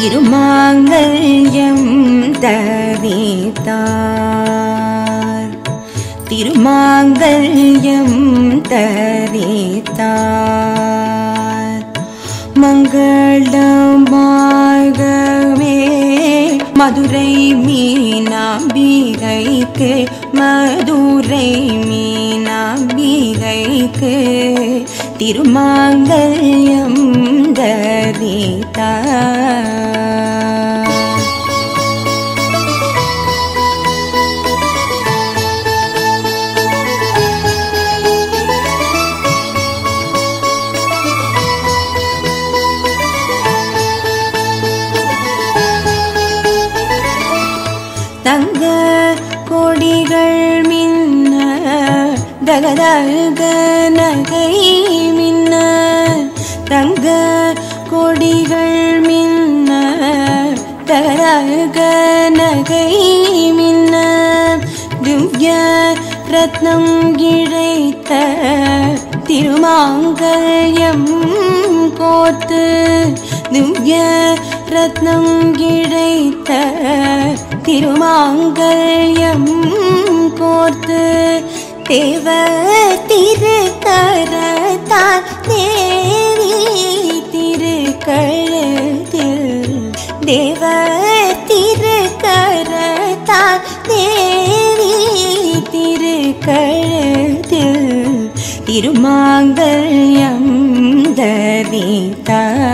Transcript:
திருமாங்கல்யம் தரித்தார் திருமாங்கல்யம் தரித்தார் மங்களமாகவே மதுரை மீனாம்பிகைக்கு மதுரை மீனாம்பிகைக்கு திருமாங்கல்யம் தரித்தார் தங்க கொடிகள் மின்ன தகதக நகை அழகனகை மின்ன திவ்ய ரத்னம் இழைத்த திருமாங்கல்யம் கோர்த்து திவ்ய ரத்னம் இழைத்த திருமாங்கல்யம் கோர்த்து தேவ தேவ திருக்கரத்தால் தேவி திருக்கழுத்தில் திருமாங்கல்யம் தரித்தார்.